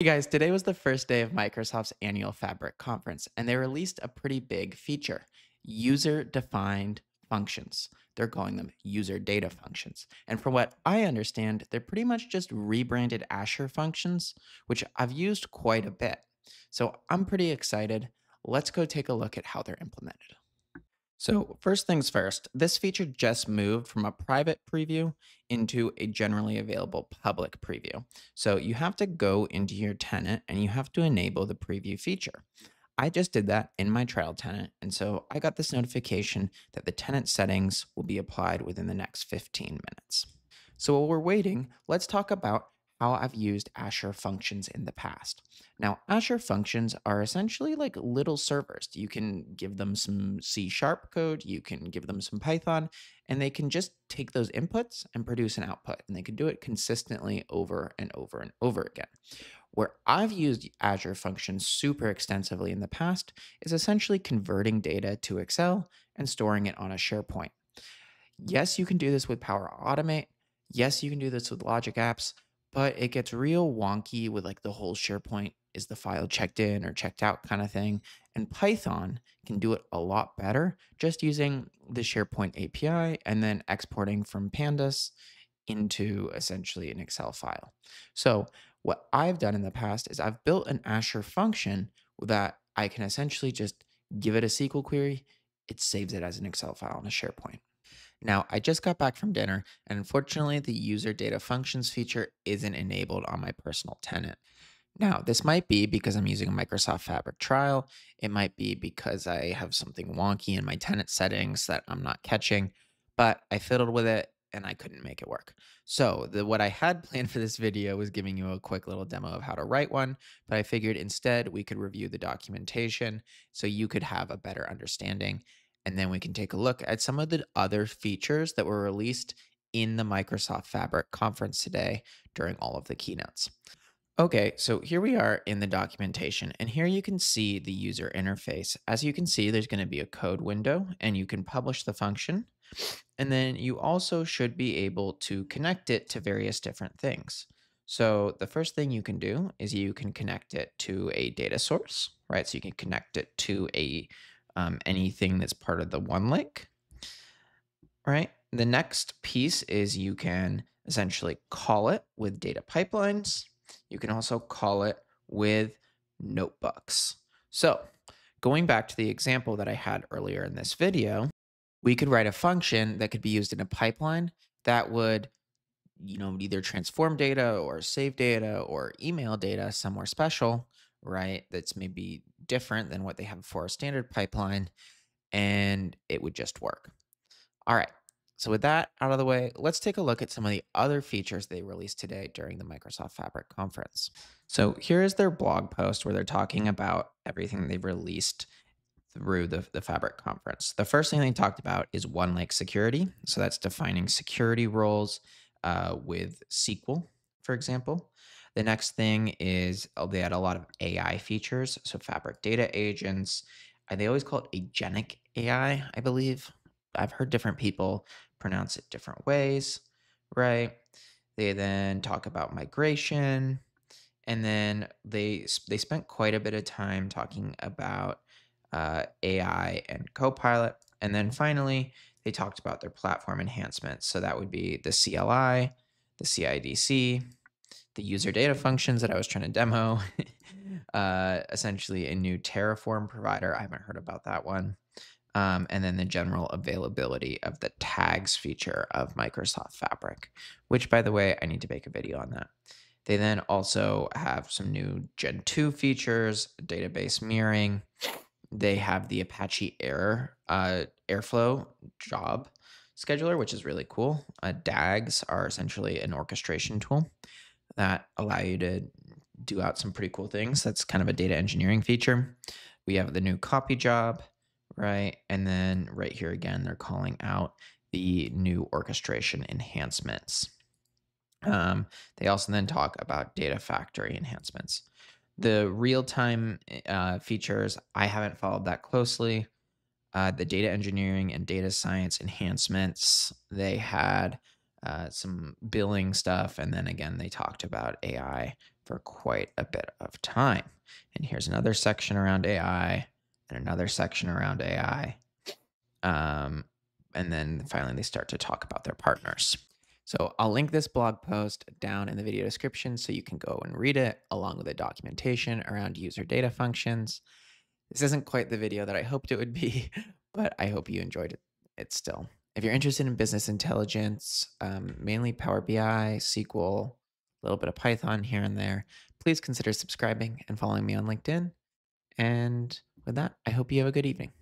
Hey guys, today was the first day of Microsoft's annual Fabric conference, and they released a pretty big feature user defined functions. They're calling them user data functions. And from what I understand, they're pretty much just rebranded Azure functions, which I've used quite a bit. So I'm pretty excited. Let's go take a look at how they're implemented. So, first things first, this feature just moved from a private preview into a generally available public preview. So, you have to go into your tenant and you have to enable the preview feature. I just did that in my trial tenant, and so I got this notification that the tenant settings will be applied within the next 15 minutes. So, while we're waiting, let's talk about how I've used Azure functions in the past. Now, Azure functions are essentially like little servers. You can give them some C sharp code, you can give them some Python, and they can just take those inputs and produce an output. And they can do it consistently over and over and over again. Where I've used Azure functions super extensively in the past is essentially converting data to Excel and storing it on a SharePoint. Yes, you can do this with Power Automate. Yes, you can do this with Logic Apps but it gets real wonky with like the whole SharePoint is the file checked in or checked out kind of thing. And Python can do it a lot better just using the SharePoint API and then exporting from Pandas into essentially an Excel file. So, what I've done in the past is I've built an Azure function that I can essentially just give it a SQL query, it saves it as an Excel file in a SharePoint. Now, I just got back from dinner, and unfortunately, the user data functions feature isn't enabled on my personal tenant. Now, this might be because I'm using a Microsoft Fabric trial. It might be because I have something wonky in my tenant settings that I'm not catching, but I fiddled with it and I couldn't make it work. So, the, what I had planned for this video was giving you a quick little demo of how to write one, but I figured instead we could review the documentation so you could have a better understanding and then we can take a look at some of the other features that were released in the Microsoft Fabric conference today during all of the keynotes. Okay, so here we are in the documentation, and here you can see the user interface. As you can see, there's going to be a code window, and you can publish the function. And then you also should be able to connect it to various different things. So the first thing you can do is you can connect it to a data source, right? So you can connect it to a um, anything that's part of the OneLake, right? The next piece is you can essentially call it with data pipelines. You can also call it with notebooks. So going back to the example that I had earlier in this video, we could write a function that could be used in a pipeline that would you know either transform data or save data or email data somewhere special right? That's maybe different than what they have for a standard pipeline, and it would just work. All right. So with that out of the way, let's take a look at some of the other features they released today during the Microsoft Fabric conference. So here is their blog post where they're talking about everything they've released through the, the Fabric conference. The first thing they talked about is OneLake security. So that's defining security roles uh, with SQL, for example. The next thing is oh, they had a lot of AI features, so Fabric data agents. They always call it agentic AI, I believe. I've heard different people pronounce it different ways, right? They then talk about migration, and then they they spent quite a bit of time talking about uh, AI and Copilot, and then finally they talked about their platform enhancements. So that would be the CLI, the CIDC, the user data functions that I was trying to demo. uh, essentially, a new Terraform provider. I haven't heard about that one. Um, and then the general availability of the tags feature of Microsoft Fabric, which, by the way, I need to make a video on that. They then also have some new Gen 2 features, database mirroring. They have the Apache Air uh, Airflow job scheduler, which is really cool. Uh, DAGs are essentially an orchestration tool that allow you to do out some pretty cool things. That's kind of a data engineering feature. We have the new copy job, right? And then right here again, they're calling out the new orchestration enhancements. Um, they also then talk about data factory enhancements. The real time uh, features, I haven't followed that closely. Uh, the data engineering and data science enhancements, they had uh, some billing stuff, and then again they talked about AI for quite a bit of time. And here's another section around AI and another section around AI. Um, and then finally, they start to talk about their partners. So I'll link this blog post down in the video description so you can go and read it along with the documentation around user data functions. This isn't quite the video that I hoped it would be, but I hope you enjoyed it, it still. If you're interested in business intelligence, um, mainly Power BI, SQL, a little bit of Python here and there, please consider subscribing and following me on LinkedIn. And with that, I hope you have a good evening.